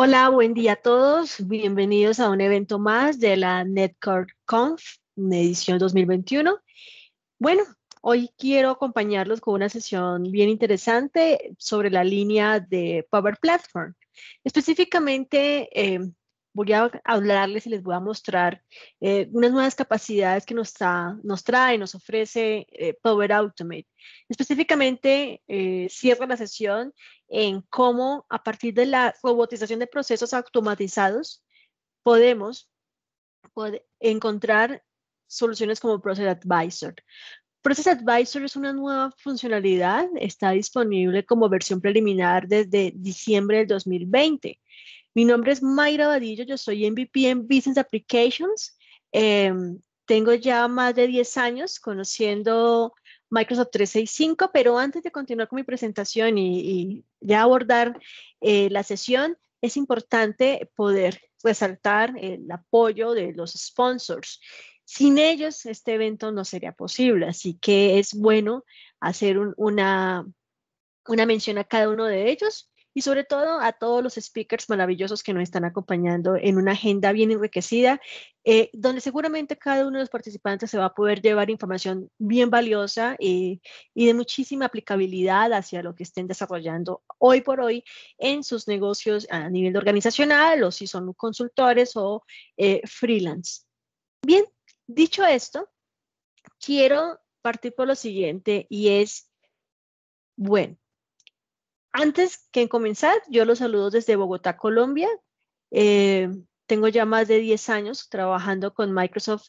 Hola, buen día a todos. Bienvenidos a un evento más de la NetCard Conf, edición 2021. Bueno, hoy quiero acompañarlos con una sesión bien interesante sobre la línea de Power Platform. Específicamente, eh, voy a hablarles y les voy a mostrar eh, unas nuevas capacidades que nos, nos trae, nos ofrece eh, Power Automate. Específicamente, eh, cierra la sesión en cómo a partir de la robotización de procesos automatizados podemos encontrar soluciones como Process Advisor. Process Advisor es una nueva funcionalidad, está disponible como versión preliminar desde diciembre del 2020. Mi nombre es Mayra Vadillo, yo soy MVP en Business Applications. Em, tengo ya más de 10 años conociendo Microsoft 365, pero antes de continuar con mi presentación y, ya abordar eh, la sesión, es importante poder resaltar el apoyo de los sponsors. Sin ellos, este evento no sería posible, así que es bueno hacer una, una mención a cada uno de ellos y sobre todo a todos los speakers maravillosos que nos están acompañando en una agenda bien enriquecida, eh, donde seguramente cada uno de los participantes se va a poder llevar información bien valiosa y, y de muchísima aplicabilidad hacia lo que estén desarrollando hoy por hoy en sus negocios a nivel organizacional o si son consultores o eh, freelance. Bien, dicho esto, quiero partir por lo siguiente y es, bueno, antes que comenzar, yo los saludo desde Bogotá, Colombia. Eh, tengo ya más de 10 años trabajando con Microsoft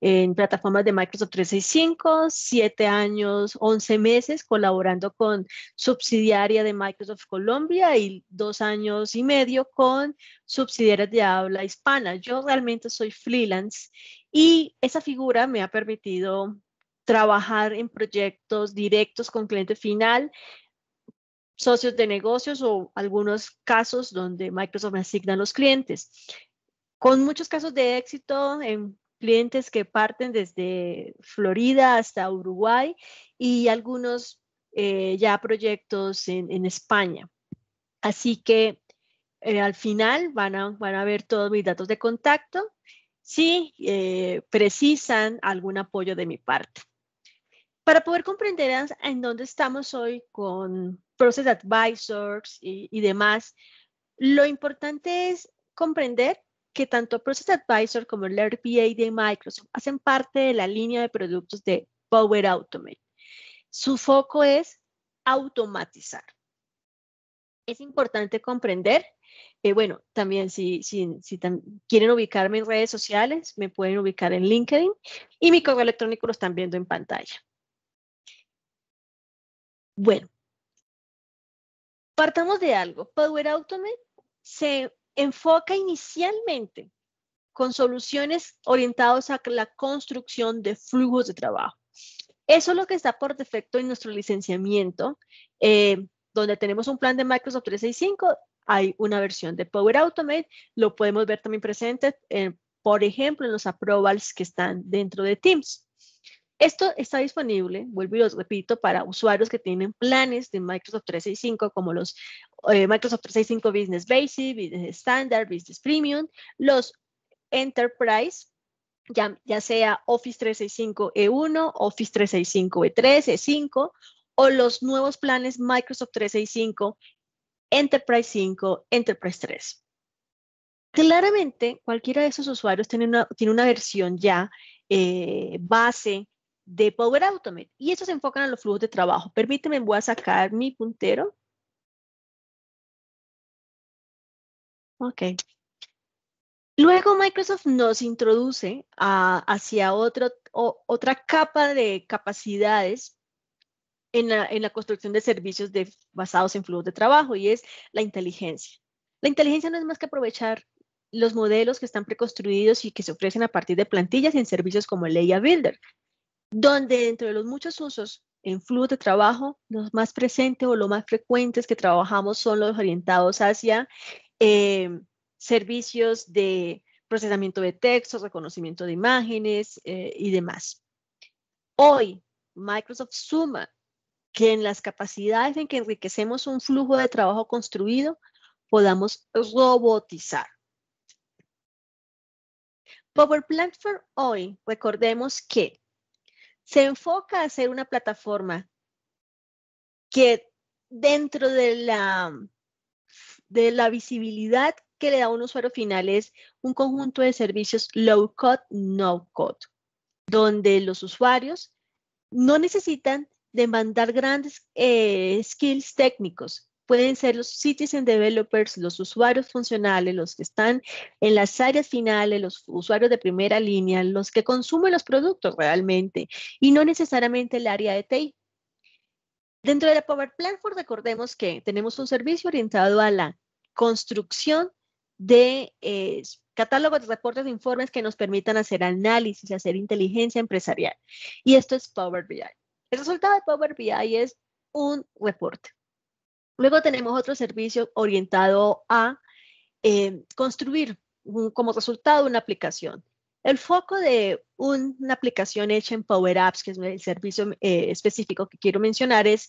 en plataformas de Microsoft 365, 7 años, 11 meses colaborando con subsidiaria de Microsoft Colombia y 2 años y medio con subsidiarias de habla hispana. Yo realmente soy freelance y esa figura me ha permitido trabajar en proyectos directos con cliente final socios de negocios o algunos casos donde Microsoft me asigna los clientes. Con muchos casos de éxito en clientes que parten desde Florida hasta Uruguay y algunos eh, ya proyectos en, España. Así que eh, al final van a, van a ver todos mis datos de contacto si eh, precisan algún apoyo de mi parte. Para poder comprender en dónde estamos hoy con Process Advisors y, demás, lo importante es comprender que tanto Process Advisor como el RPA de Microsoft hacen parte de la línea de productos de Power Automate. Su foco es automatizar. Es importante comprender, eh, bueno, también si quieren ubicarme en redes sociales, me pueden ubicar en LinkedIn y mi correo electrónico lo están viendo en pantalla. Bueno, partamos de algo. Power Automate se enfoca inicialmente con soluciones orientadas a la construcción de flujos de trabajo. Eso es lo que está por defecto en nuestro licenciamiento, eh, donde tenemos un plan de Microsoft 365, hay una versión de Power Automate, lo podemos ver también presente, eh, por ejemplo, en los approvals que están dentro de Teams. Esto está disponible, vuelvo y lo repito, para usuarios que tienen planes de Microsoft 365 como los eh, Microsoft 365 Business Basic, Business Standard, Business Premium, los Enterprise, ya, ya sea Office 365 E1, Office 365 E3, E5 o los nuevos planes Microsoft 365 Enterprise 5, Enterprise 3. Claramente, cualquiera de esos usuarios tiene una, tiene una versión ya eh, base de Power Automate. Y eso se enfocan en los flujos de trabajo. Permíteme, voy a sacar mi puntero. Ok. Luego Microsoft nos introduce hacia otro, otra capa de capacidades en la, construcción de servicios basados en flujos de trabajo y es la inteligencia. La inteligencia no es más que aprovechar los modelos que están preconstruidos y que se ofrecen a partir de plantillas en servicios como el AI Builder, donde dentro de los muchos usos en flujo de trabajo, los más presentes o los más frecuentes que trabajamos son los orientados hacia eh, servicios de procesamiento de textos, reconocimiento de imágenes eh, y demás. Hoy, Microsoft suma que en las capacidades en que enriquecemos un flujo de trabajo construido, podamos robotizar. Power Platform hoy, recordemos que se enfoca a ser una plataforma que dentro de la, de la visibilidad que le da a un usuario final es un conjunto de servicios low code, no code, donde los usuarios no necesitan demandar grandes eh, skills técnicos. Pueden ser los citizen developers, los usuarios funcionales, los que están en las áreas finales, los usuarios de primera línea, los que consumen los productos realmente y no necesariamente el área de TI. Dentro de la Power Platform, recordemos que tenemos un servicio orientado a la construcción de eh, catálogos de reportes e informes que nos permitan hacer análisis, hacer inteligencia empresarial. Y esto es Power BI. El resultado de Power BI es un reporte. Luego tenemos otro servicio orientado a eh, construir como resultado una aplicación. El foco de una aplicación hecha en Power Apps, que es el servicio eh, específico que quiero mencionar, es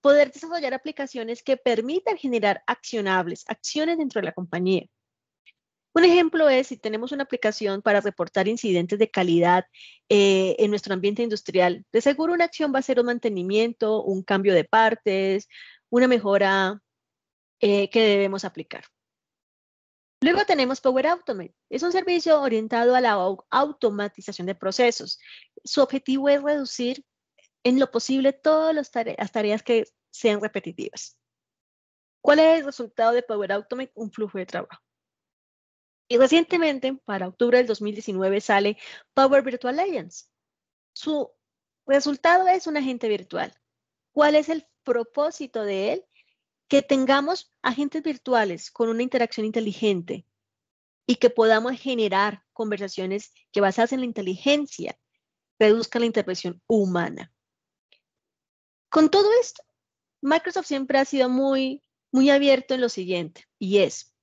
poder desarrollar aplicaciones que permitan generar accionables, acciones dentro de la compañía. Un ejemplo es si tenemos una aplicación para reportar incidentes de calidad eh, en nuestro ambiente industrial. De seguro una acción va a ser un mantenimiento, un cambio de partes, una mejora eh, que debemos aplicar. Luego tenemos Power Automate. Es un servicio orientado a la automatización de procesos. Su objetivo es reducir en lo posible todas las tareas que sean repetitivas. ¿Cuál es el resultado de Power Automate? Un flujo de trabajo. Y recientemente, para octubre del 2019, sale Power Virtual Agents. Su resultado es un agente virtual. ¿Cuál es el propósito de él? Que tengamos agentes virtuales con una interacción inteligente y que podamos generar conversaciones que basadas en la inteligencia reduzcan la intervención humana. Con todo esto, Microsoft siempre ha sido muy, muy abierto en lo siguiente, y es,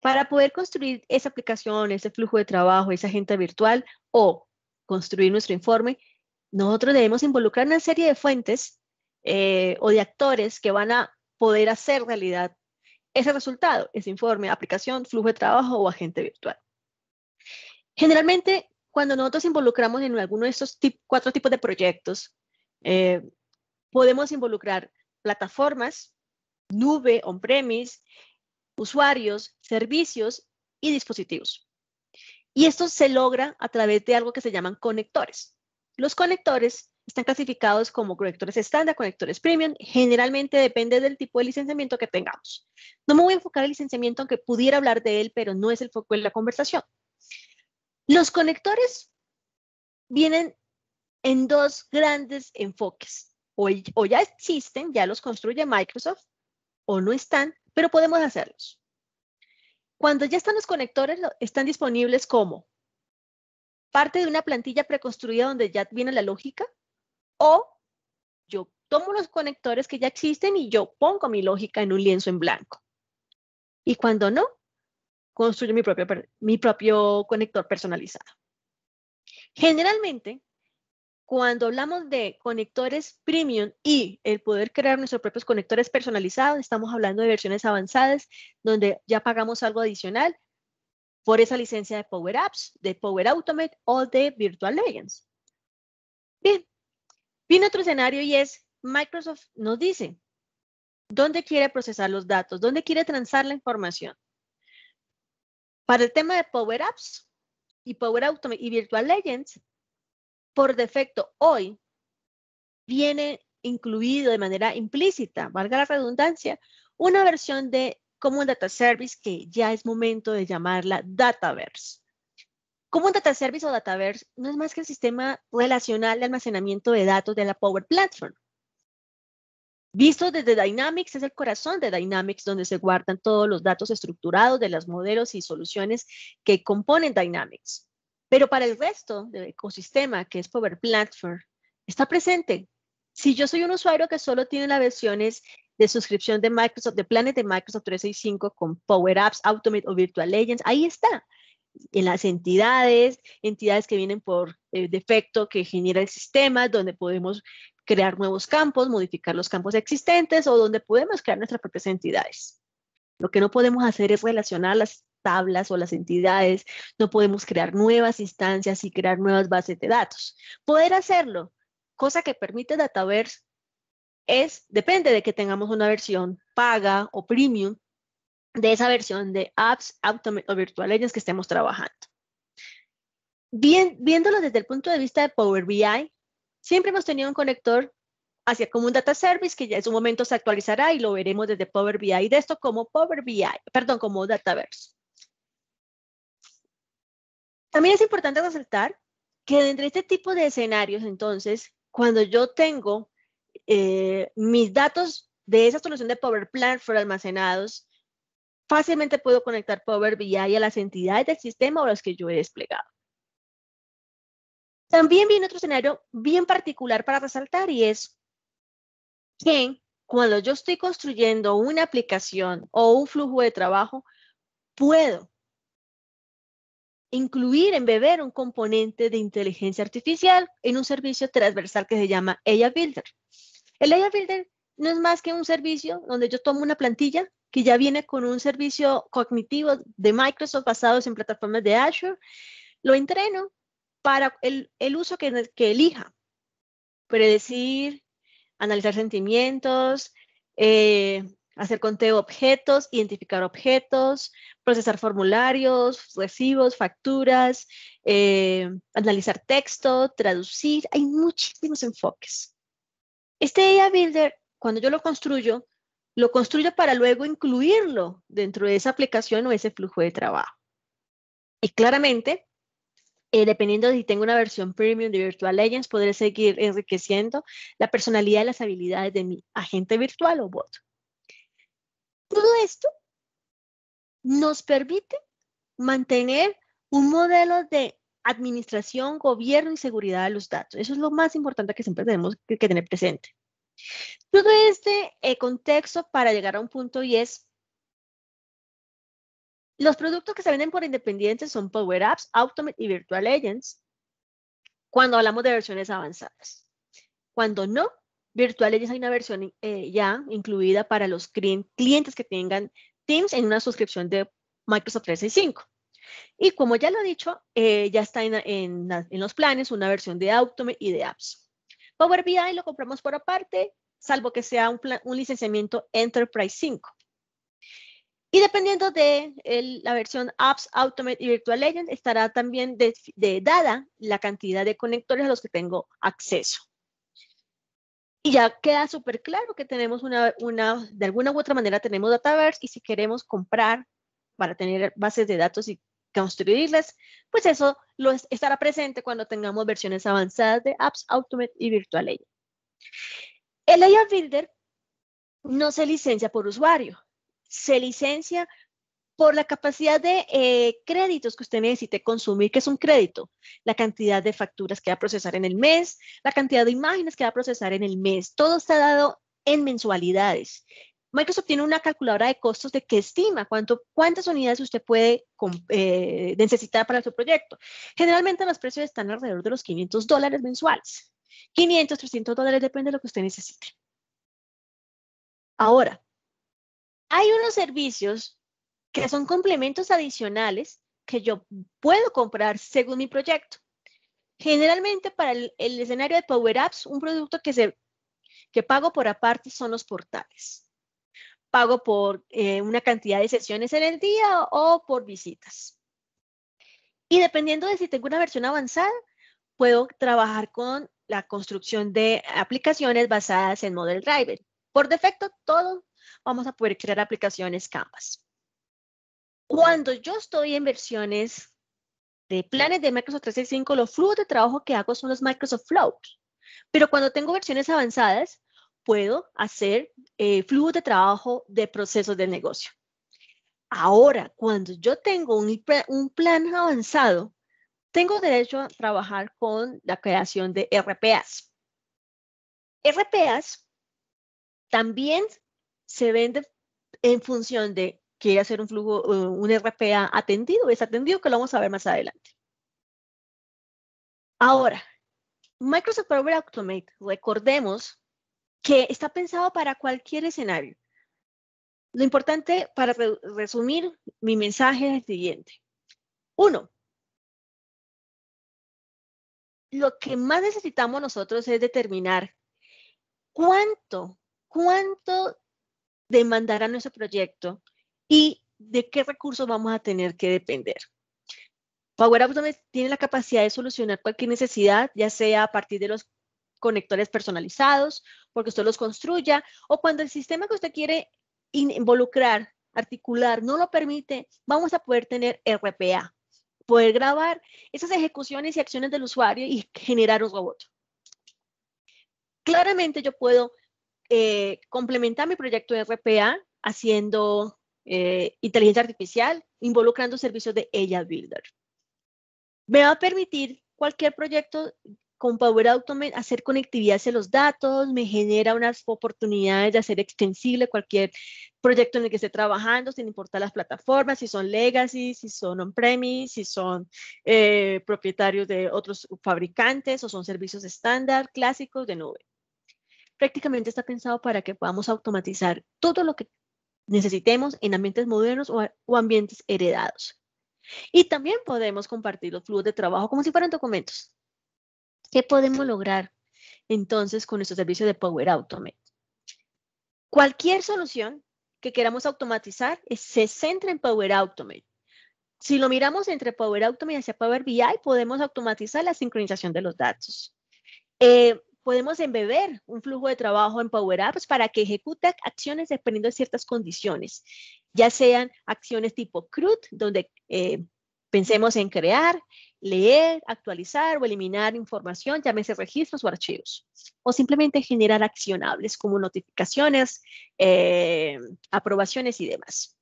para poder construir esa aplicación, ese flujo de trabajo, esa agenda virtual o construir nuestro informe, nosotros debemos involucrar una serie de fuentes eh, o de actores que van a poder hacer realidad ese resultado, ese informe, aplicación, flujo de trabajo o agente virtual. Generalmente, cuando nosotros involucramos en alguno de estos cuatro tipos de proyectos, eh, podemos involucrar plataformas, nube, on-premise, usuarios, servicios y dispositivos. Y esto se logra a través de algo que se llaman conectores. Los conectores están clasificados como conectores estándar, conectores premium. Generalmente depende del tipo de licenciamiento que tengamos. No me voy a enfocar en licenciamiento, aunque pudiera hablar de él, pero no es el foco de la conversación. Los conectores vienen en dos grandes enfoques o, ya existen, ya los construye Microsoft, o no están, pero podemos hacerlos. Cuando ya están los conectores, están disponibles como parte de una plantilla preconstruida donde ya viene la lógica, o yo tomo los conectores que ya existen y yo pongo mi lógica en un lienzo en blanco. Y cuando no, construyo mi propio, mi propio conector personalizado. Generalmente, cuando hablamos de conectores premium y el poder crear nuestros propios conectores personalizados, estamos hablando de versiones avanzadas donde ya pagamos algo adicional por esa licencia de Power Apps, de Power Automate o de Virtual Legends. Bien, viene otro escenario y es Microsoft nos dice dónde quiere procesar los datos, dónde quiere transar la información. Para el tema de Power Apps y Power Automate y Virtual Legends, por defecto hoy viene incluido de manera implícita, valga la redundancia, una versión de Common Data Service que ya es momento de llamarla Dataverse. Common Data Service o Dataverse no es más que el sistema relacional de almacenamiento de datos de la Power Platform. Visto desde Dynamics, es el corazón de Dynamics donde se guardan todos los datos estructurados de los modelos y soluciones que componen Dynamics. Pero para el resto del ecosistema, que es Power Platform, está presente. Si yo soy un usuario que solo tiene las versiones de suscripción de Microsoft, de planes de Microsoft 365 con Power Apps, Automate o Virtual Legends, ahí está. En las entidades, entidades que vienen por eh, defecto que genera el sistema, donde podemos crear nuevos campos, modificar los campos existentes o donde podemos crear nuestras propias entidades. Lo que no podemos hacer es relacionar las tablas o las entidades, no podemos crear nuevas instancias y crear nuevas bases de datos. Poder hacerlo, cosa que permite Dataverse, es, depende de que tengamos una versión paga o premium de esa versión de Apps, Automate o Virtual Agents que estemos trabajando. Bien, viéndolo desde el punto de vista de Power BI, siempre hemos tenido un conector hacia como un data service que ya en su momento se actualizará y lo veremos desde Power BI de esto como Power BI, perdón, como Dataverse. También es importante resaltar que dentro de este tipo de escenarios, entonces, cuando yo tengo eh, mis datos de esa solución de Power Platform almacenados, fácilmente puedo conectar Power BI a las entidades del sistema o las que yo he desplegado. También viene otro escenario bien particular para resaltar y es que cuando yo estoy construyendo una aplicación o un flujo de trabajo, puedo incluir, embeber un componente de inteligencia artificial en un servicio transversal que se llama AI Builder. El AI Builder no es más que un servicio donde yo tomo una plantilla que ya viene con un servicio cognitivo de Microsoft basado en plataformas de Azure, lo entreno para el, uso que, que elija, predecir, analizar sentimientos, eh, hacer conteo de objetos, identificar objetos, procesar formularios, recibos, facturas, eh, analizar texto, traducir. Hay muchísimos enfoques. Este AI Builder, cuando yo lo construyo, lo construyo para luego incluirlo dentro de esa aplicación o ese flujo de trabajo. Y claramente, eh, dependiendo de si tengo una versión premium de Virtual Agents, podré seguir enriqueciendo la personalidad y las habilidades de mi agente virtual o bot. Todo esto nos permite mantener un modelo de administración, gobierno y seguridad de los datos. Eso es lo más importante que siempre tenemos que, tener presente. Todo este eh, contexto para llegar a un punto y es, los productos que se venden por independientes son Power Apps, Automate y Virtual Agents cuando hablamos de versiones avanzadas. Cuando no, Virtual Agents hay una versión eh, ya incluida para los clientes que tengan Teams en una suscripción de Microsoft 365. Y como ya lo he dicho, eh, ya está en, los planes una versión de Automate y de Apps. Power BI lo compramos por aparte, salvo que sea un, licenciamiento Enterprise 5. Y dependiendo de la versión Apps, Automate y Virtual Agent, estará también de, dada la cantidad de conectores a los que tengo acceso. Y ya queda súper claro que tenemos una, una, de alguna u otra manera tenemos Dataverse y si queremos comprar para tener bases de datos y construirlas, pues eso lo estará presente cuando tengamos versiones avanzadas de Apps, Automate y Virtual Agent. El AI Builder no se licencia por usuario, se licencia por la capacidad de eh, créditos que usted necesite consumir, que es un crédito, la cantidad de facturas que va a procesar en el mes, la cantidad de imágenes que va a procesar en el mes, todo está dado en mensualidades. Microsoft tiene una calculadora de costos de que estima cuántas unidades usted puede eh, necesitar para su proyecto. Generalmente los precios están alrededor de los 500 dólares mensuales. 500, 300 dólares, depende de lo que usted necesite. Ahora, hay unos servicios que son complementos adicionales que yo puedo comprar según mi proyecto. Generalmente para el, escenario de Power Apps, un producto que pago por aparte son los portales. Pago por eh, una cantidad de sesiones en el día o por visitas. Y dependiendo de si tengo una versión avanzada, puedo trabajar con la construcción de aplicaciones basadas en Model Driver. Por defecto, todo vamos a poder crear aplicaciones Canvas. Cuando yo estoy en versiones de planes de Microsoft 365, los flujos de trabajo que hago son los Microsoft Flows. Pero cuando tengo versiones avanzadas, puedo hacer eh, flujos de trabajo de procesos de negocio. Ahora, cuando yo tengo un, un plan avanzado, tengo derecho a trabajar con la creación de RPAs. RPAs también se vende en función de quiere hacer un flujo, eh, un RPA atendido, es atendido, que lo vamos a ver más adelante. Ahora, Microsoft Power Automate, recordemos que está pensado para cualquier escenario. Lo importante para resumir mi mensaje es el siguiente. Uno, lo que más necesitamos nosotros es determinar cuánto, cuánto demandará nuestro proyecto y de qué recursos vamos a tener que depender. Power Automate tiene la capacidad de solucionar cualquier necesidad, ya sea a partir de los conectores personalizados, porque usted los construya, o cuando el sistema que usted quiere involucrar, articular, no lo permite, vamos a poder tener RPA, poder grabar esas ejecuciones y acciones del usuario y generar un robot. Claramente yo puedo eh, complementar mi proyecto de RPA haciendo eh, inteligencia artificial, involucrando servicios de AI Builder. Me va a permitir cualquier proyecto con Power Automate hacer conectividad hacia los datos, me genera unas oportunidades de hacer extensible cualquier proyecto en el que esté trabajando, sin importar las plataformas, si son legacy, si son on-premise, si son eh, propietarios de otros fabricantes o son servicios estándar, clásicos de nube. Prácticamente está pensado para que podamos automatizar todo lo que necesitemos en ambientes modernos o, o ambientes heredados. Y también podemos compartir los flujos de trabajo como si fueran documentos. ¿Qué podemos lograr entonces con nuestro servicio de Power Automate? Cualquier solución que queramos automatizar se centra en Power Automate. Si lo miramos entre Power Automate hacia Power BI, podemos automatizar la sincronización de los datos. Eh, podemos embeber un flujo de trabajo en Power Apps para que ejecute acciones dependiendo de ciertas condiciones, ya sean acciones tipo CRUD, donde eh, pensemos en crear, leer, actualizar o eliminar información, llámese registros o archivos, o simplemente generar accionables como notificaciones, eh, aprobaciones y demás.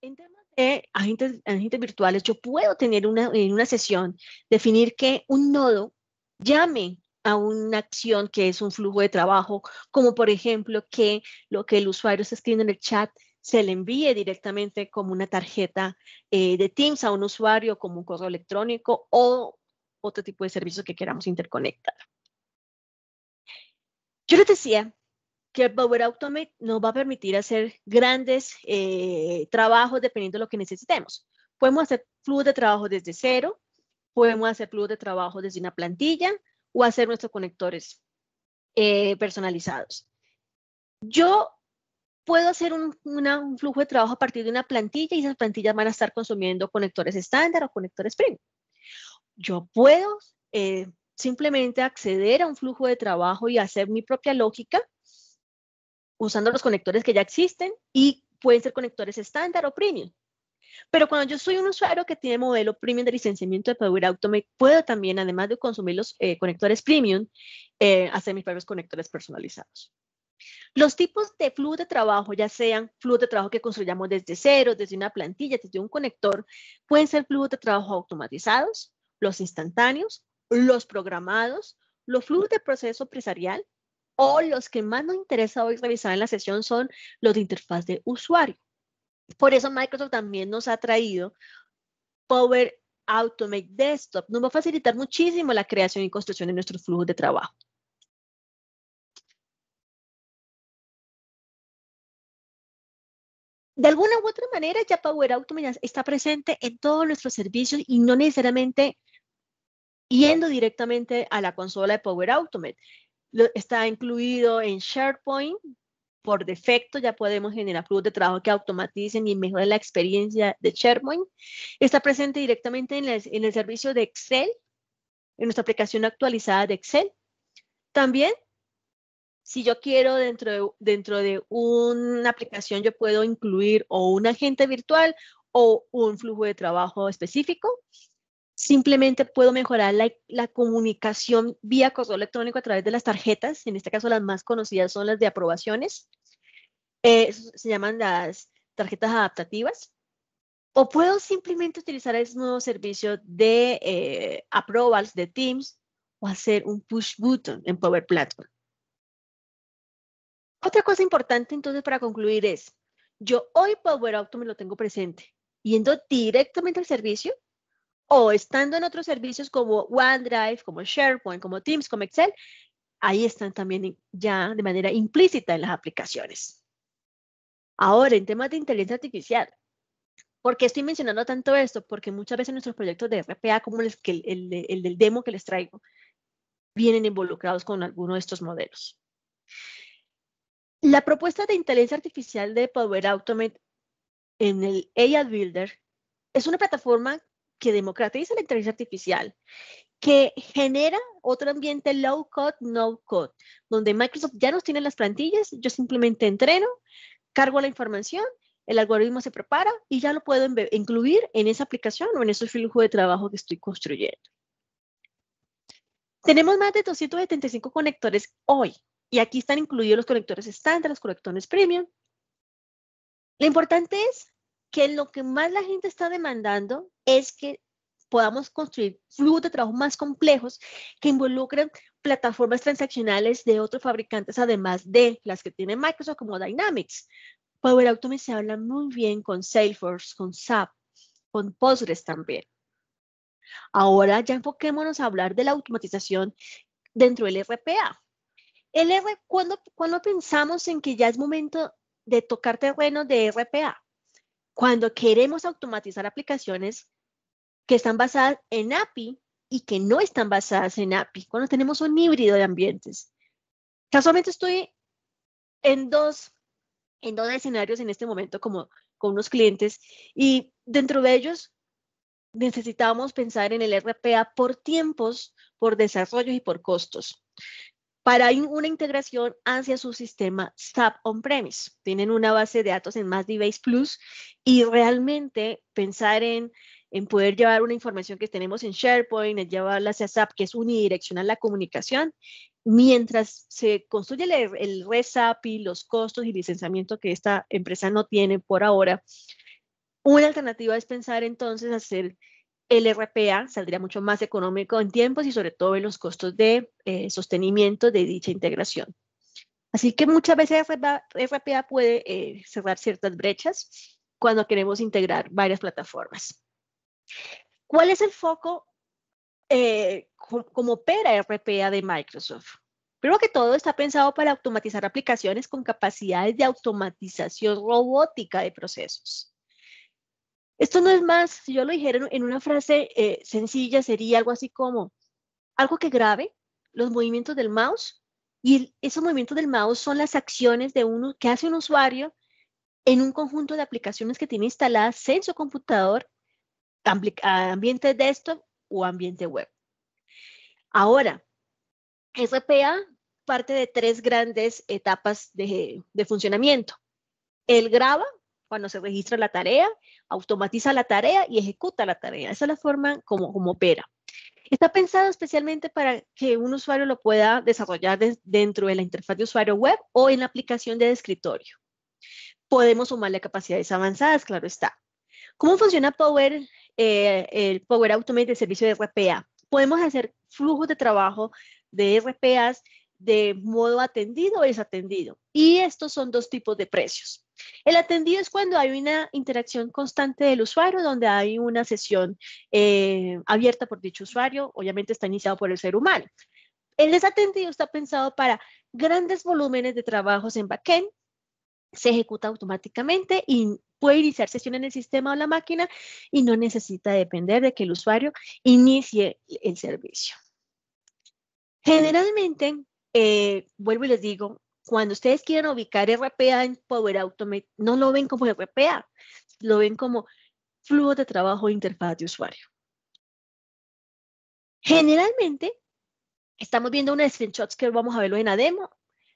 En temas de agentes, virtuales, yo puedo tener una, en una sesión, definir que un nodo llame a una acción que es un flujo de trabajo, como por ejemplo que lo que el usuario está escribiendo en el chat se le envíe directamente como una tarjeta eh, de Teams a un usuario, como un correo electrónico o otro tipo de servicio que queramos interconectar. Yo les decía que Power Automate nos va a permitir hacer grandes eh, trabajos dependiendo de lo que necesitemos. Podemos hacer flujos de trabajo desde cero, podemos hacer flujos de trabajo desde una plantilla o hacer nuestros conectores eh, personalizados. Yo puedo hacer un, flujo de trabajo a partir de una plantilla y esas plantillas van a estar consumiendo conectores estándar o conectores premium. Yo puedo eh, simplemente acceder a un flujo de trabajo y hacer mi propia lógica usando los conectores que ya existen y pueden ser conectores estándar o premium. Pero cuando yo soy un usuario que tiene modelo premium de licenciamiento de Power Automate, puedo también, además de consumir los eh, conectores premium, eh, hacer mis propios conectores personalizados. Los tipos de flujo de trabajo, ya sean flujos de trabajo que construyamos desde cero, desde una plantilla, desde un conector, pueden ser flujos de trabajo automatizados, los instantáneos, los programados, los flujos de proceso empresarial o los que más nos interesa hoy revisar en la sesión son los de interfaz de usuario. Por eso Microsoft también nos ha traído Power Automate Desktop. Nos va a facilitar muchísimo la creación y construcción de nuestros flujos de trabajo. De alguna u otra manera ya Power Automate está presente en todos nuestros servicios y no necesariamente yendo directamente a la consola de Power Automate. está incluido en SharePoint. Por defecto ya podemos generar flujos de trabajo que automaticen y mejoren la experiencia de SharePoint. Está presente directamente en en el servicio de Excel, en nuestra aplicación actualizada de Excel. También si yo quiero dentro de, dentro de una aplicación, yo puedo incluir o un agente virtual o un flujo de trabajo específico. Simplemente puedo mejorar la, comunicación vía correo electrónico a través de las tarjetas. En este caso, las más conocidas son las de aprobaciones. Eh, se llaman las tarjetas adaptativas. O puedo simplemente utilizar ese nuevo servicio de eh, approvals de Teams o hacer un push button en Power Platform. Otra cosa importante entonces para concluir es, yo hoy Power Auto me lo tengo presente, yendo directamente al servicio o estando en otros servicios como OneDrive, como SharePoint, como Teams, como Excel, ahí están también ya de manera implícita en las aplicaciones. Ahora, en temas de inteligencia artificial, ¿por qué estoy mencionando tanto esto? Porque muchas veces nuestros proyectos de RPA, como el, el, el del demo que les traigo, vienen involucrados con alguno de estos modelos. La propuesta de inteligencia artificial de Power Automate en el AI Builder es una plataforma que democratiza la inteligencia artificial, que genera otro ambiente low code, no code, donde Microsoft ya nos tiene las plantillas, yo simplemente entreno, cargo la información, el algoritmo se prepara y ya lo puedo incluir en esa aplicación o en ese flujo de trabajo que estoy construyendo. Tenemos más de 275 conectores hoy y aquí están incluidos los conectores estándar, los conectores premium. Lo importante es que lo que más la gente está demandando es que podamos construir flujos de trabajo más complejos que involucren plataformas transaccionales de otros fabricantes, además de las que tiene Microsoft como Dynamics. Power Automate se habla muy bien con Salesforce, con SAP, con Postgres también. Ahora ya enfoquémonos a hablar de la automatización dentro del RPA. El ¿cuándo, cuando pensamos en que ya es momento de tocar terreno de RPA? Cuando queremos automatizar aplicaciones que están basadas en API y que no están basadas en API, cuando tenemos un híbrido de ambientes. Casualmente estoy en dos, en dos escenarios en este momento como con unos clientes y dentro de ellos necesitamos pensar en el RPA por tiempos, por desarrollo y por costos. Para una integración hacia su sistema SAP on-premise. Tienen una base de datos en más de Base Plus y realmente pensar en, en poder llevar una información que tenemos en SharePoint, en llevarla hacia SAP, que es unidireccional la comunicación, mientras se construye el, el RESAP y los costos y licenciamiento que esta empresa no tiene por ahora, una alternativa es pensar entonces hacer el RPA, saldría mucho más económico en tiempos y sobre todo en los costos de eh, sostenimiento de dicha integración. Así que muchas veces RPA, puede eh, cerrar ciertas brechas cuando queremos integrar varias plataformas. ¿Cuál es el foco eh, como opera RPA de Microsoft? Primero que todo, está pensado para automatizar aplicaciones con capacidades de automatización robótica de procesos. Esto no es más, si yo lo dijera en una frase eh, sencilla, sería algo así como algo que grabe los movimientos del mouse y esos movimientos del mouse son las acciones de uno que hace un usuario en un conjunto de aplicaciones que tiene instaladas en su computador, ambiente desktop o ambiente web. Ahora, RPA parte de tres grandes etapas de, de funcionamiento. El graba, cuando se registra la tarea, automatiza la tarea y ejecuta la tarea. Esa es la forma como, como opera. Está pensado especialmente para que un usuario lo pueda desarrollar dentro de la interfaz de usuario web o en la aplicación de escritorio. Podemos sumarle capacidades avanzadas, claro está. ¿Cómo funciona Power, eh, el Power Automate de servicio de RPA? Podemos hacer flujos de trabajo de RPAs de modo atendido o desatendido. Y estos son dos tipos de precios. El atendido es cuando hay una interacción constante del usuario, donde hay una sesión eh, abierta por dicho usuario, obviamente está iniciado por el ser humano. El desatendido está pensado para grandes volúmenes de trabajos en backend, se ejecuta automáticamente y puede iniciar sesión en el sistema o la máquina y no necesita depender de que el usuario inicie el servicio. Generalmente, eh, vuelvo y les digo, cuando ustedes quieren ubicar RPA en Power Automate, no lo ven como RPA, lo ven como flujo de trabajo e interfaz de usuario. Generalmente, estamos viendo unos screenshots que vamos a verlo en la demo.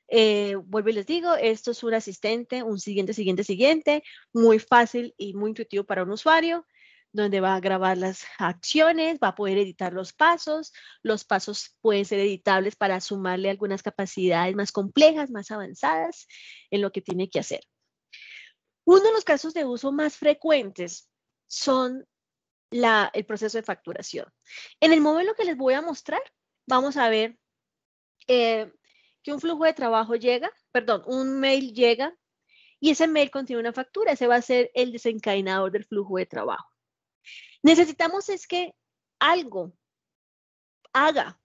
Eh, vuelvo y les digo, esto es un asistente, un siguiente, siguiente, siguiente, muy fácil y muy intuitivo para un usuario donde va a grabar las acciones, va a poder editar los pasos. Los pasos pueden ser editables para sumarle algunas capacidades más complejas, más avanzadas en lo que tiene que hacer. Uno de los casos de uso más frecuentes son el proceso de facturación. En el modelo que les voy a mostrar, vamos a ver eh, que un flujo de trabajo llega, perdón, un mail llega y ese mail contiene una factura. Ese va a ser el desencadenador del flujo de trabajo. Necesitamos es que algo haga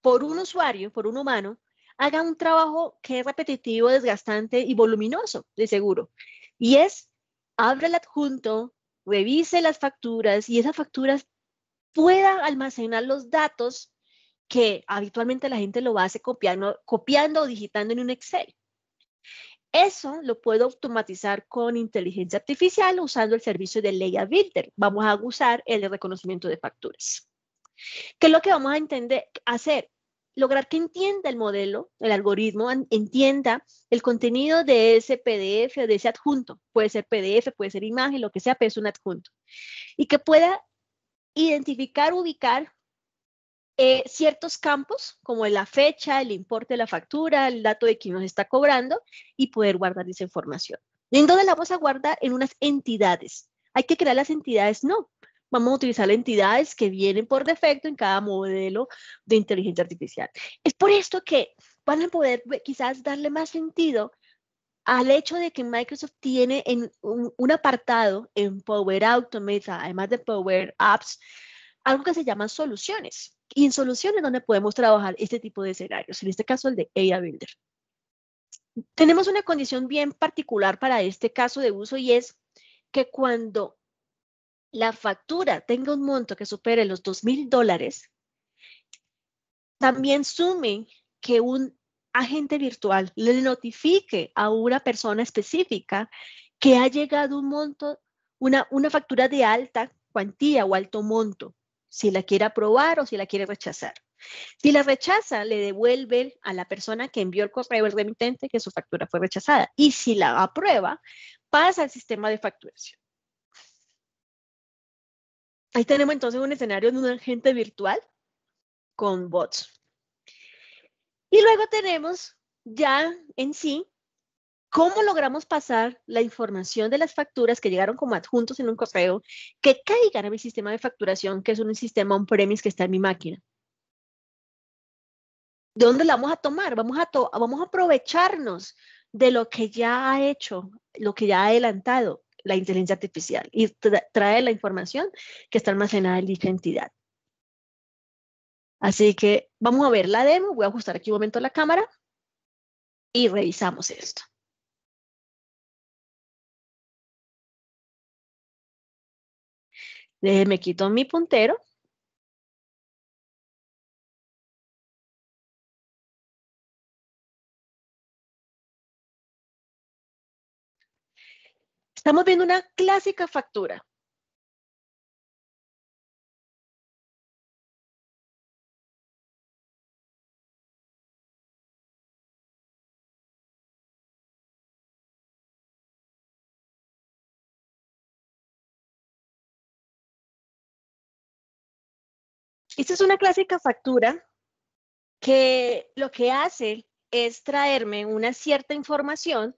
por un usuario, por un humano, haga un trabajo que es repetitivo, desgastante y voluminoso, de seguro. Y es, abre el adjunto, revise las facturas y esas facturas pueda almacenar los datos que habitualmente la gente lo hace copiando, copiando o digitando en un Excel. Eso lo puedo automatizar con inteligencia artificial usando el servicio de Leia Builder. Vamos a usar el reconocimiento de facturas. ¿Qué es lo que vamos a entender, hacer? Lograr que entienda el modelo, el algoritmo, entienda el contenido de ese PDF de ese adjunto. Puede ser PDF, puede ser imagen, lo que sea, pero es un adjunto. Y que pueda identificar, ubicar eh, ciertos campos, como la fecha, el importe de la factura, el dato de quién nos está cobrando, y poder guardar esa información. ¿En dónde la vamos a guardar? En unas entidades. ¿Hay que crear las entidades? No. Vamos a utilizar entidades que vienen por defecto en cada modelo de inteligencia artificial. Es por esto que van a poder quizás darle más sentido al hecho de que Microsoft tiene en un, un, apartado en Power Automate, además de Power Apps, algo que se llama soluciones. Y en soluciones donde podemos trabajar este tipo de escenarios, en este caso el de AI Builder. Tenemos una condición bien particular para este caso de uso y es que cuando la factura tenga un monto que supere los dos mil dólares, también sume que un agente virtual le notifique a una persona específica que ha llegado un monto, una, una factura de alta cuantía o alto monto si la quiere aprobar o si la quiere rechazar. Si la rechaza, le devuelve a la persona que envió el correo, el remitente, que su factura fue rechazada. Y si la aprueba, pasa al sistema de facturación. Ahí tenemos entonces un escenario de un agente virtual con bots. Y luego tenemos ya en sí ¿Cómo logramos pasar la información de las facturas que llegaron como adjuntos en un correo que caigan a mi sistema de facturación, que es un sistema on-premise que está en mi máquina? ¿De dónde la vamos a tomar? Vamos a, vamos a aprovecharnos de lo que ya ha hecho, lo que ya ha adelantado la inteligencia artificial y traer la información que está almacenada en dicha entidad. Así que vamos a ver la demo. Voy a ajustar aquí un momento la cámara y revisamos esto. Me quito mi puntero. Estamos viendo una clásica factura. Esta es una clásica factura que lo que hace es traerme una cierta información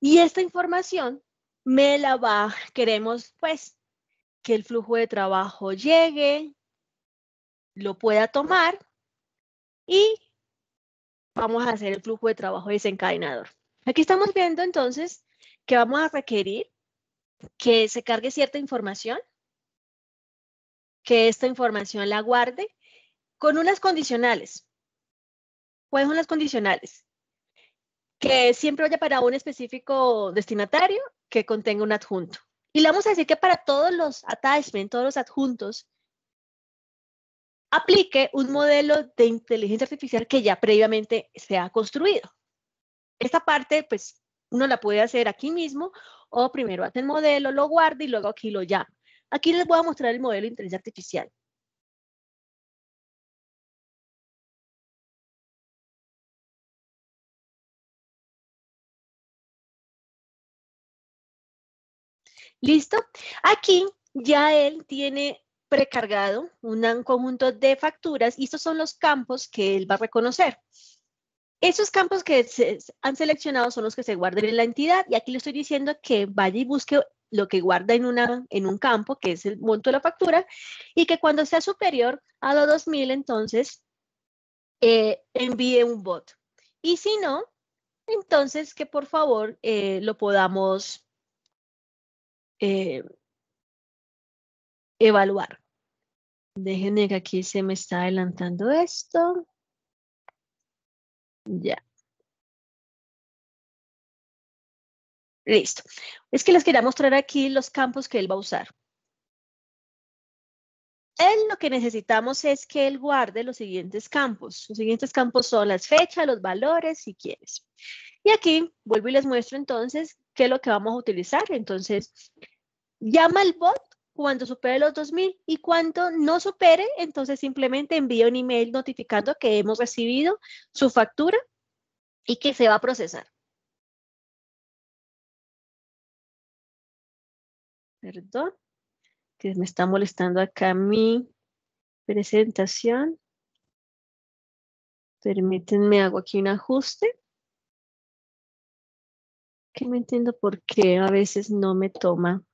y esta información me la va, queremos pues que el flujo de trabajo llegue, lo pueda tomar y vamos a hacer el flujo de trabajo desencadenador. Aquí estamos viendo entonces que vamos a requerir que se cargue cierta información que esta información la guarde con unas condicionales. ¿Cuáles son las condicionales? Que siempre vaya para un específico destinatario que contenga un adjunto. Y le vamos a decir que para todos los attachments, todos los adjuntos, aplique un modelo de inteligencia artificial que ya previamente se ha construido. Esta parte, pues, uno la puede hacer aquí mismo o primero hace el modelo, lo guarda y luego aquí lo llama. Aquí les voy a mostrar el modelo de inteligencia artificial. ¿Listo? Aquí ya él tiene precargado un conjunto de facturas y estos son los campos que él va a reconocer. Esos campos que se han seleccionado son los que se guardan en la entidad y aquí le estoy diciendo que vaya y busque lo que guarda en, una, en un campo, que es el monto de la factura, y que cuando sea superior a los 2000, entonces eh, envíe un bot. Y si no, entonces que por favor eh, lo podamos eh, evaluar. Déjenme que aquí se me está adelantando esto. Ya. Listo. Es que les quería mostrar aquí los campos que él va a usar. Él lo que necesitamos es que él guarde los siguientes campos. Los siguientes campos son las fechas, los valores, si quieres. Y aquí vuelvo y les muestro entonces qué es lo que vamos a utilizar. Entonces, llama al bot cuando supere los 2000 y cuando no supere, entonces simplemente envía un email notificando que hemos recibido su factura y que se va a procesar. Perdón, que me está molestando acá mi presentación. Permítanme, hago aquí un ajuste. Que no entiendo por qué a veces no me toma.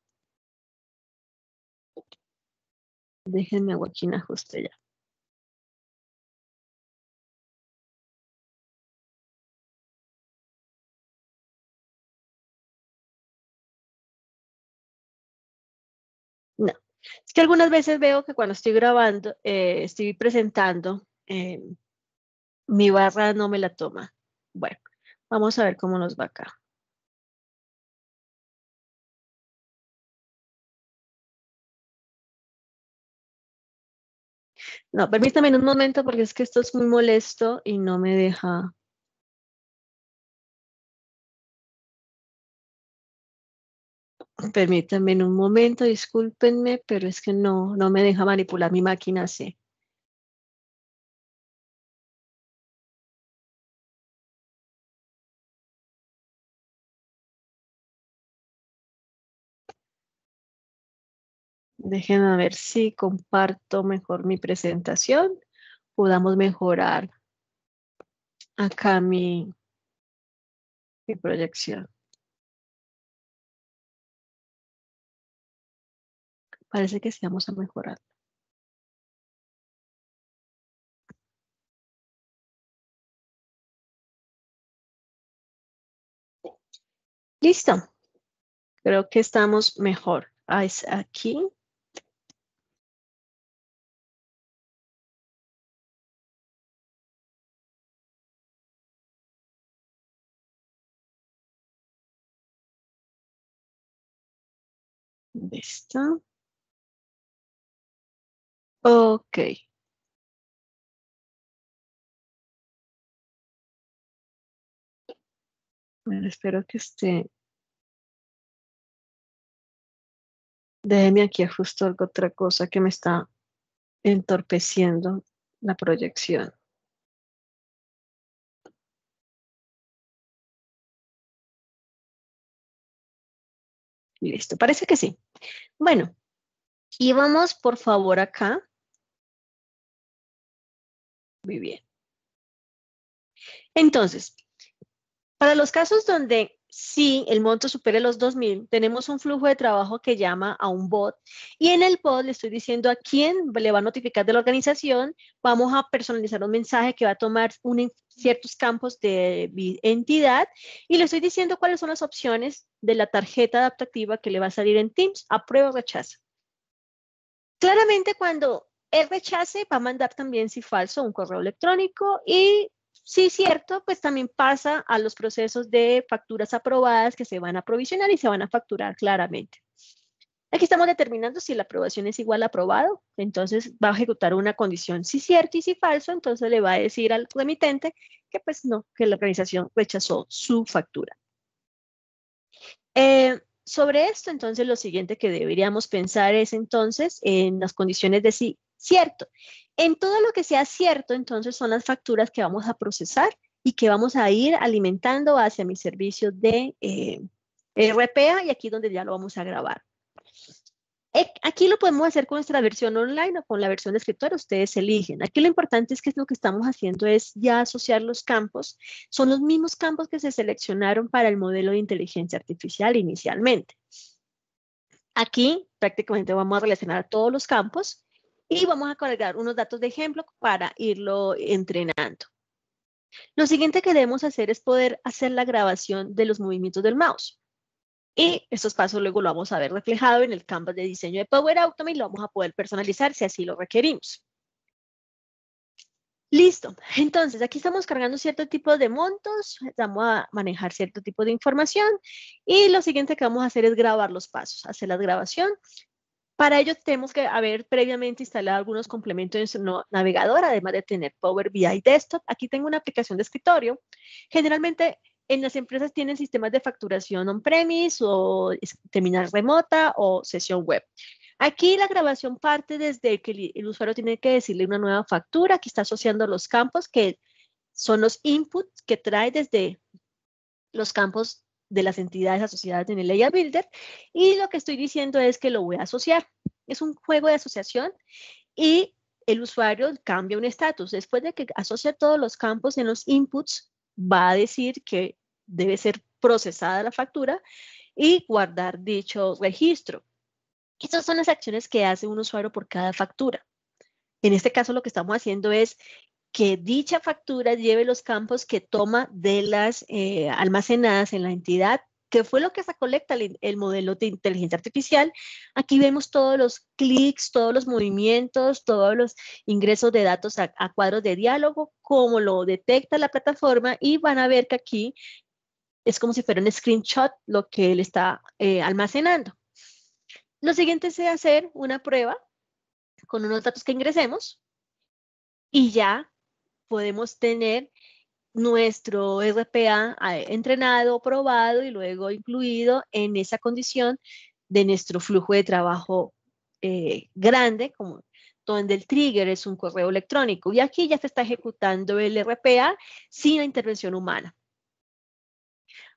Déjenme hago aquí un ajuste ya. Es que algunas veces veo que cuando estoy grabando, eh, estoy presentando, eh, mi barra no me la toma. Bueno, vamos a ver cómo nos va acá. No, permítame un momento porque es que esto es muy molesto y no me deja Permítanme un momento, discúlpenme, pero es que no, no me deja manipular mi máquina así. Déjenme ver si comparto mejor mi presentación. Podamos mejorar acá mi, mi proyección. Parece que sí vamos a mejorar. Listo. Creo que estamos mejor. Aquí. Listo. Ok. Bueno, espero que esté. Déjeme aquí ajustar otra cosa que me está entorpeciendo la proyección. Listo, parece que sí. Bueno, y vamos por favor acá bien. Entonces, para los casos donde sí el monto supere los 2.000, tenemos un flujo de trabajo que llama a un bot y en el bot le estoy diciendo a quién le va a notificar de la organización, vamos a personalizar un mensaje que va a tomar ciertos campos de entidad y le estoy diciendo cuáles son las opciones de la tarjeta adaptativa que le va a salir en Teams, aprueba o rechaza. Claramente cuando el rechace va a mandar también, si falso, un correo electrónico y si cierto, pues también pasa a los procesos de facturas aprobadas que se van a provisionar y se van a facturar claramente. Aquí estamos determinando si la aprobación es igual a aprobado, entonces va a ejecutar una condición si cierto y si falso, entonces le va a decir al remitente que pues no, que la organización rechazó su factura. Eh, sobre esto, entonces, lo siguiente que deberíamos pensar es entonces en las condiciones de si cierto. En todo lo que sea cierto, entonces son las facturas que vamos a procesar y que vamos a ir alimentando hacia mi servicio de eh, RPA y aquí donde ya lo vamos a grabar. Eh, aquí lo podemos hacer con nuestra versión online o con la versión de escritorio, ustedes eligen. Aquí lo importante es que lo que estamos haciendo es ya asociar los campos. Son los mismos campos que se seleccionaron para el modelo de inteligencia artificial inicialmente. Aquí prácticamente vamos a relacionar todos los campos y vamos a cargar unos datos de ejemplo para irlo entrenando. Lo siguiente que debemos hacer es poder hacer la grabación de los movimientos del mouse. Y estos pasos luego lo vamos a ver reflejado en el canvas de diseño de Power Automate y lo vamos a poder personalizar si así lo requerimos. Listo. Entonces, aquí estamos cargando cierto tipo de montos, vamos a manejar cierto tipo de información y lo siguiente que vamos a hacer es grabar los pasos, hacer la grabación. Para ello tenemos que haber previamente instalado algunos complementos en su navegador, además de tener Power BI Desktop. Aquí tengo una aplicación de escritorio. Generalmente en las empresas tienen sistemas de facturación on-premise o terminal remota o sesión web. Aquí la grabación parte desde que el, usuario tiene que decirle una nueva factura. Aquí está asociando los campos que son los inputs que trae desde los campos de las entidades asociadas en el Layer Builder. Y lo que estoy diciendo es que lo voy a asociar. Es un juego de asociación y el usuario cambia un estatus. Después de que asocia todos los campos en los inputs, va a decir que debe ser procesada la factura y guardar dicho registro. Estas son las acciones que hace un usuario por cada factura. En este caso lo que estamos haciendo es que dicha factura lleve los campos que toma de las eh, almacenadas en la entidad, que fue lo que se colecta el, modelo de inteligencia artificial. Aquí vemos todos los clics, todos los movimientos, todos los ingresos de datos a, cuadros de diálogo, cómo lo detecta la plataforma y van a ver que aquí es como si fuera un screenshot lo que él está eh, almacenando. Lo siguiente es hacer una prueba con unos datos que ingresemos y ya podemos tener nuestro RPA ah, entrenado, probado y luego incluido en esa condición de nuestro flujo de trabajo eh, grande, como donde el trigger es un correo electrónico. Y aquí ya se está ejecutando el RPA sin la intervención humana.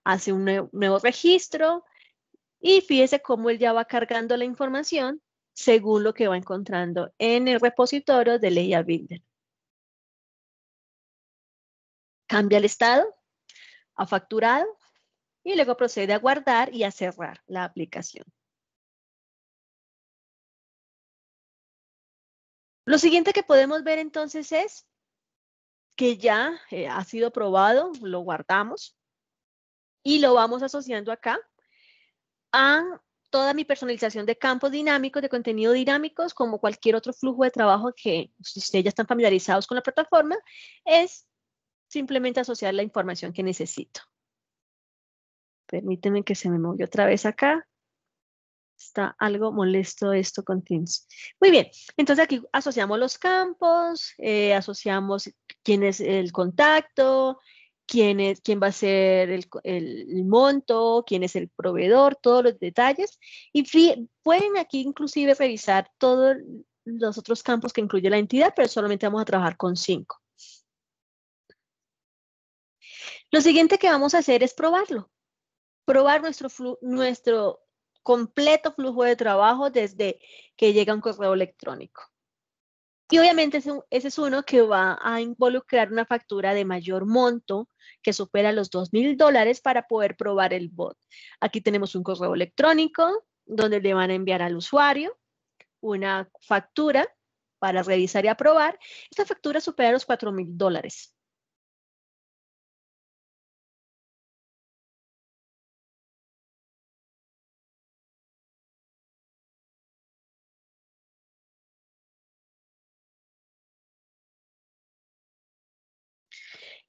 Hace un nuevo registro, y fíjese cómo él ya va cargando la información según lo que va encontrando en el repositorio de Leia Builder. Cambia el estado a facturado y luego procede a guardar y a cerrar la aplicación. Lo siguiente que podemos ver entonces es que ya eh, ha sido probado, lo guardamos y lo vamos asociando acá a toda mi personalización de campos dinámicos, de contenido dinámicos, como cualquier otro flujo de trabajo que, ustedes ya están familiarizados con la plataforma, es simplemente asociar la información que necesito. Permíteme que se me movió otra vez acá. Está algo molesto esto con Teams. Muy bien, entonces aquí asociamos los campos, eh, asociamos quién es el contacto, quién, es, quién va a ser el, monto, quién es el proveedor, todos los detalles. Y pueden aquí inclusive revisar todos los otros campos que incluye la entidad, pero solamente vamos a trabajar con cinco. Lo siguiente que vamos a hacer es probarlo. Probar nuestro, nuestro completo flujo de trabajo desde que llega un correo electrónico. Y obviamente ese, es uno que va a involucrar una factura de mayor monto que supera los $2,000 mil dólares para poder probar el bot. Aquí tenemos un correo electrónico donde le van a enviar al usuario una factura para revisar y aprobar. Esta factura supera los $4,000 mil dólares.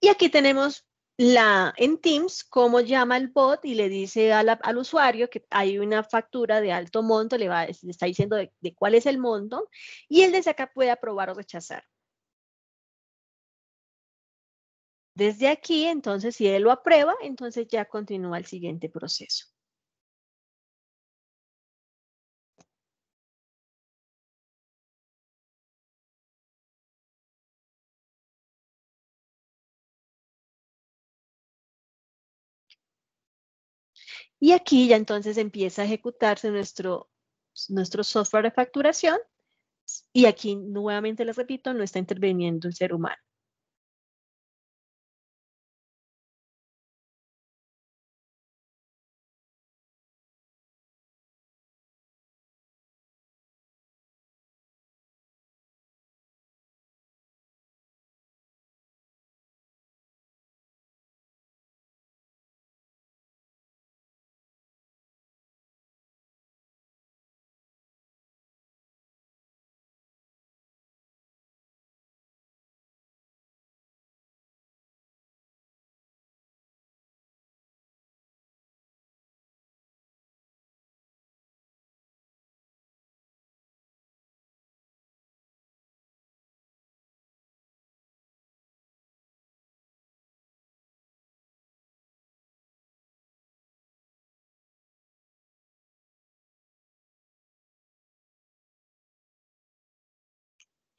Y aquí tenemos la, en Teams cómo llama el bot y le dice al usuario que hay una factura de alto monto, le, va, le está diciendo de, de, cuál es el monto y él desde acá puede aprobar o rechazar. Desde aquí, entonces, si él lo aprueba, entonces ya continúa el siguiente proceso. Y aquí ya entonces empieza a ejecutarse nuestro, nuestro software de facturación. Y aquí nuevamente les repito, no está interviniendo el ser humano.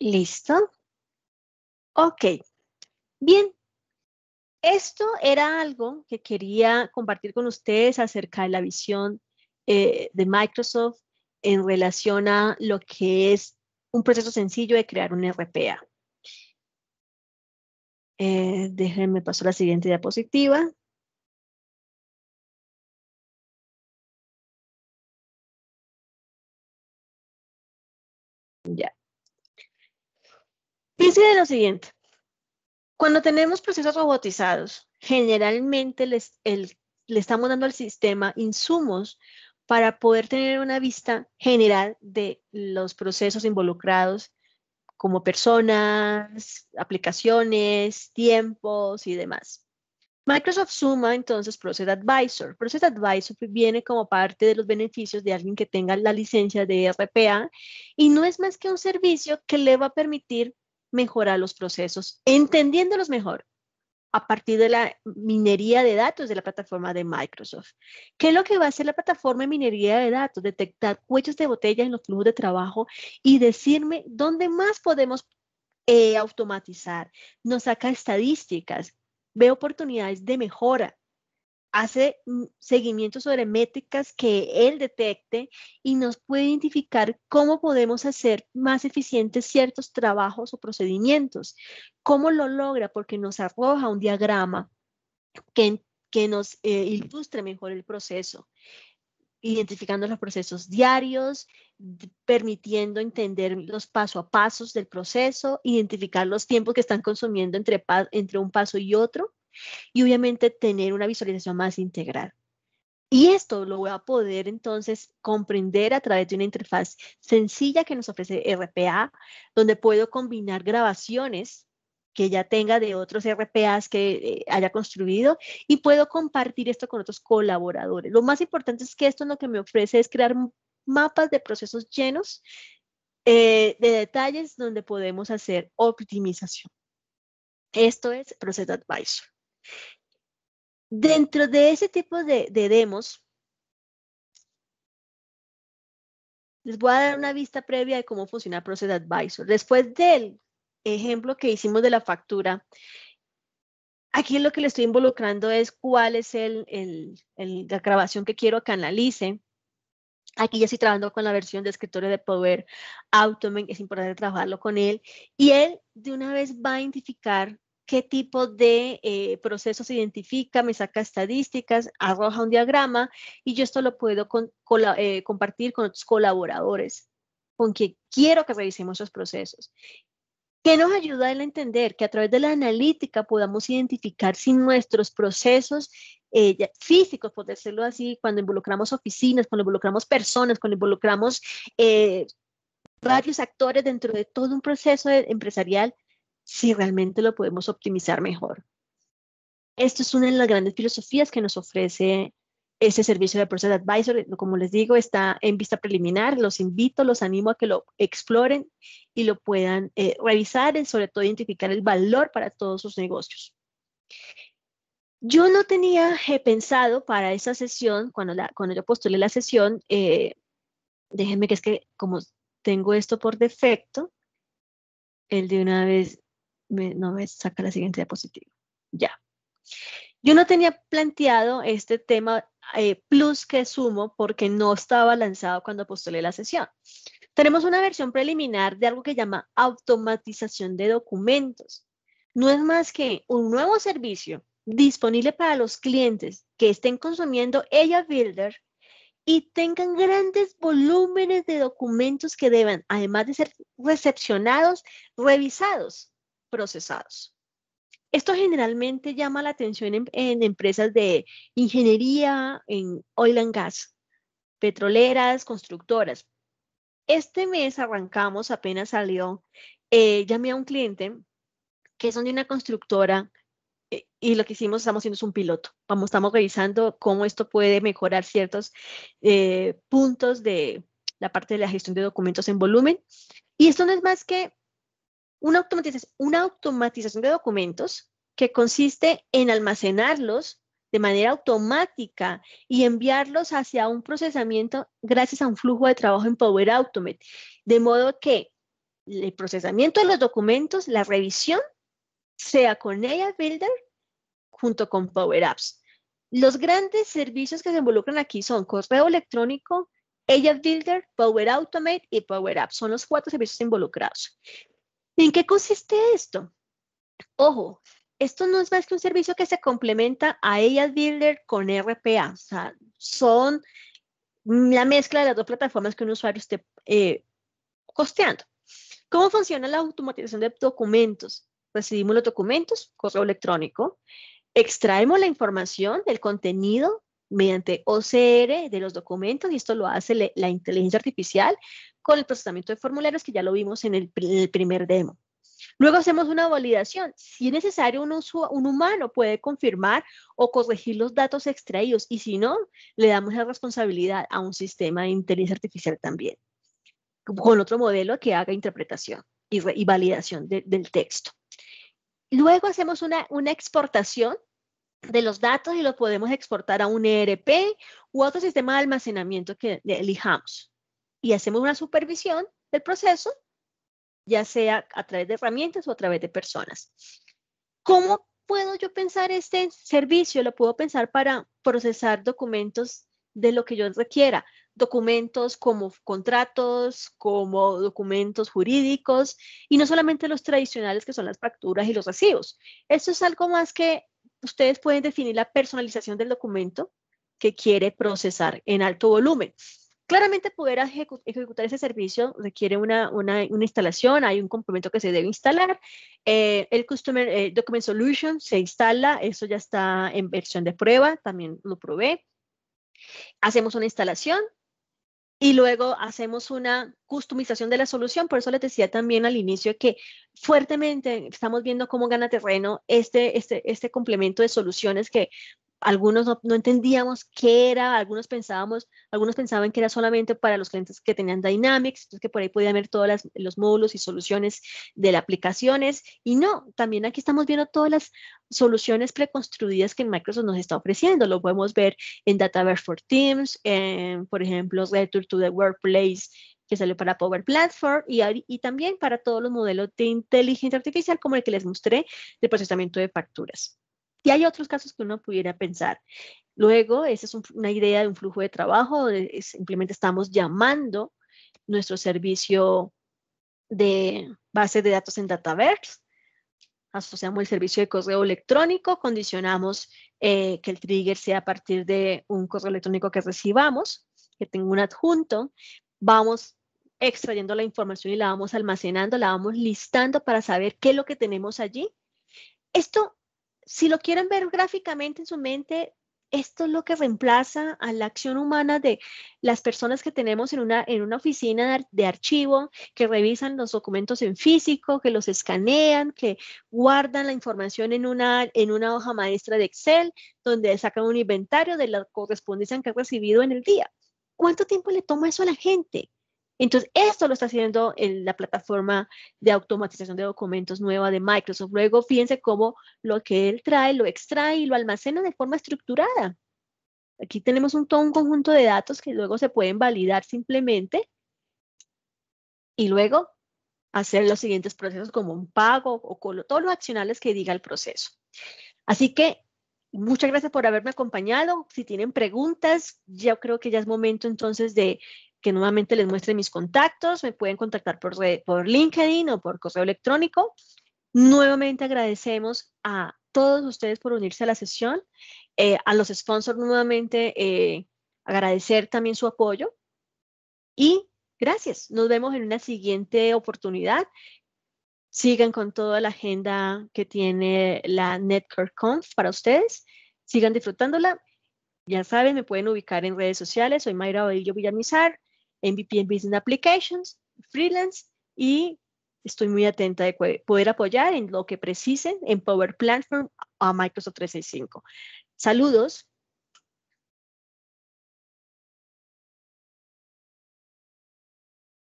¿Listo? Ok. Bien. Esto era algo que quería compartir con ustedes acerca de la visión eh, de Microsoft en relación a lo que es un proceso sencillo de crear un RPA. Eh, déjenme pasar a la siguiente diapositiva. Dice lo siguiente. Cuando tenemos procesos robotizados, generalmente les, le estamos dando al sistema insumos para poder tener una vista general de los procesos involucrados como personas, aplicaciones, tiempos y demás. Microsoft suma entonces Process Advisor. Process Advisor viene como parte de los beneficios de alguien que tenga la licencia de RPA y no es más que un servicio que le va a permitir mejorar los procesos, entendiéndolos mejor a partir de la minería de datos de la plataforma de Microsoft. ¿Qué es lo que va a hacer la plataforma de minería de datos? Detectar cuellos de botella en los flujos de trabajo y decirme dónde más podemos eh, automatizar. Nos saca estadísticas, ve oportunidades de mejora hace seguimiento sobre métricas que él detecte y nos puede identificar cómo podemos hacer más eficientes ciertos trabajos o procedimientos. ¿Cómo lo logra? Porque nos arroja un diagrama que, que nos eh, ilustre mejor el proceso identificando los procesos diarios, permitiendo entender los paso a pasos del proceso, identificar los tiempos que están consumiendo entre, entre un paso y otro, y obviamente tener una visualización más integral. Y esto lo voy a poder entonces comprender a través de una interfaz sencilla que nos ofrece RPA, donde puedo combinar grabaciones que ya tenga de otros RPAs que eh, haya construido y puedo compartir esto con otros colaboradores. Lo más importante es que esto lo que me ofrece es crear mapas de procesos llenos eh, de detalles donde podemos hacer optimización. Esto es Process Advisor. Dentro de ese tipo de, demos, les voy a dar una vista previa de cómo funciona Process Advisor. Después del ejemplo que hicimos de la factura, aquí lo que le estoy involucrando es cuál es el, la grabación que quiero que analice. Aquí ya estoy trabajando con la versión de escritorio de Power Automate, es importante trabajarlo con él. Y él de una vez va a identificar qué tipo de eh, procesos identifica, me saca estadísticas, arroja un diagrama y yo esto lo puedo eh, compartir con otros colaboradores con quien quiero que revisemos esos procesos. ¿Qué nos ayuda a entender? Que a través de la analítica podamos identificar si nuestros procesos eh, físicos, por decirlo así, cuando involucramos oficinas, cuando involucramos personas, cuando involucramos varios actores dentro de todo un proceso empresarial, si realmente lo podemos optimizar mejor. Esto es una de las grandes filosofías que nos ofrece ese servicio de Process Advisor. Como les digo, está en vista preliminar. Los invito, los animo a que lo exploren y lo puedan eh, revisar y sobre todo identificar el valor para todos sus negocios. Yo no tenía eh, pensado para esa sesión, cuando, la, cuando yo postulé la sesión, eh, déjenme que es que como tengo esto por defecto, el de una vez no me saca la siguiente diapositiva. Ya. Yo no tenía planteado este tema eh, plus que sumo porque no estaba lanzado cuando postulé la sesión. Tenemos una versión preliminar de algo que llama automatización de documentos. No es más que un nuevo servicio disponible para los clientes que estén consumiendo ella Builder y tengan grandes volúmenes de documentos que deban, además de ser recepcionados, revisados procesados. Esto generalmente llama la atención en, empresas de ingeniería, en oil and gas, petroleras, constructoras. Este mes arrancamos, apenas salió, eh, llamé a un cliente que son de una constructora eh, y lo que hicimos, estamos haciendo es un piloto. Vamos, estamos revisando cómo esto puede mejorar ciertos eh, puntos de la parte de la gestión de documentos en volumen. Y esto no es más que una automatización, una automatización de documentos que consiste en almacenarlos de manera automática y enviarlos hacia un procesamiento gracias a un flujo de trabajo en Power Automate. De modo que el procesamiento de los documentos, la revisión, sea con AI Builder junto con Power Apps. Los grandes servicios que se involucran aquí son correo electrónico, AI Builder, Power Automate y Power Apps. Son los cuatro servicios involucrados. ¿En qué consiste esto? Ojo, esto no es más que un servicio que se complementa a AI Builder con RPA. O sea, son la mezcla de las dos plataformas que un usuario esté eh, costeando. ¿Cómo funciona la automatización de documentos? Recibimos los documentos, correo electrónico, extraemos la información del contenido mediante OCR de los documentos y esto lo hace la inteligencia artificial con el procesamiento de formularios que ya lo vimos en el, primer demo. Luego hacemos una validación. Si es necesario, un, un, humano puede confirmar o corregir los datos extraídos y si no, le damos la responsabilidad a un sistema de inteligencia artificial también, con otro modelo que haga interpretación y, validación del texto. Luego hacemos una exportación de los datos y lo podemos exportar a un ERP u otro sistema de almacenamiento que elijamos. Y hacemos una supervisión del proceso, ya sea a través de herramientas o a través de personas. ¿Cómo puedo yo pensar este servicio? Lo puedo pensar para procesar documentos de lo que yo requiera. Documentos como contratos, como documentos jurídicos y no solamente los tradicionales que son las facturas y los recibos. Esto es algo más que ustedes pueden definir la personalización del documento que quiere procesar en alto volumen. Claramente poder ejecutar ese servicio requiere una, instalación, hay un complemento que se debe instalar. Eh, el Customer eh, Document Solution se instala, eso ya está en versión de prueba, también lo probé. Hacemos una instalación, y luego hacemos una customización de la solución. Por eso les decía también al inicio que fuertemente estamos viendo cómo gana terreno este, este, este complemento de soluciones que algunos no, entendíamos qué era, algunos pensábamos, algunos pensaban que era solamente para los clientes que tenían Dynamics, que por ahí podían ver todos los módulos y soluciones de las aplicaciones. Y no, también aquí estamos viendo todas las soluciones preconstruidas que Microsoft nos está ofreciendo. Lo podemos ver en Dataverse for Teams, en, por ejemplo, Return to the Workplace que salió para Power Platform y, y también para todos los modelos de inteligencia artificial como el que les mostré de procesamiento de facturas. Y hay otros casos que uno pudiera pensar. Luego, esa es una idea de un flujo de trabajo, simplemente estamos llamando nuestro servicio de base de datos en Dataverse, asociamos el servicio de correo electrónico, condicionamos eh, que el trigger sea a partir de un correo electrónico que recibamos, que tenga un adjunto, vamos extrayendo la información y la vamos almacenando, la vamos listando para saber qué es lo que tenemos allí. Esto si lo quieren ver gráficamente en su mente, esto es lo que reemplaza a la acción humana de las personas que tenemos en una, en una oficina de, archivo, que revisan los documentos en físico, que los escanean, que guardan la información en una, en una hoja maestra de Excel, donde sacan un inventario de la correspondencia que han recibido en el día. ¿Cuánto tiempo le toma eso a la gente? Entonces, esto lo está haciendo en la plataforma de automatización de documentos nueva de Microsoft. Luego, fíjense cómo lo que él trae, lo extrae y lo almacena de forma estructurada. Aquí tenemos un, todo un conjunto de datos que luego se pueden validar simplemente y luego hacer los siguientes procesos como un pago o con todos los accionales que diga el proceso. Así que muchas gracias por haberme acompañado. Si tienen preguntas, yo creo que ya es momento entonces de que nuevamente les muestre mis contactos, me pueden contactar por, LinkedIn o por correo electrónico. Nuevamente agradecemos a todos ustedes por unirse a la sesión, eh, a los sponsors nuevamente eh, agradecer también su apoyo y gracias. Nos vemos en una siguiente oportunidad. Sigan con toda la agenda que tiene la NetCoreConf para ustedes. Sigan disfrutándola. Ya saben, me pueden ubicar en redes sociales. Soy Mayra Odillo Villamizar. MVP en Business Applications, freelance y estoy muy atenta de poder apoyar en lo que precisen en Power Platform a Microsoft 365. Saludos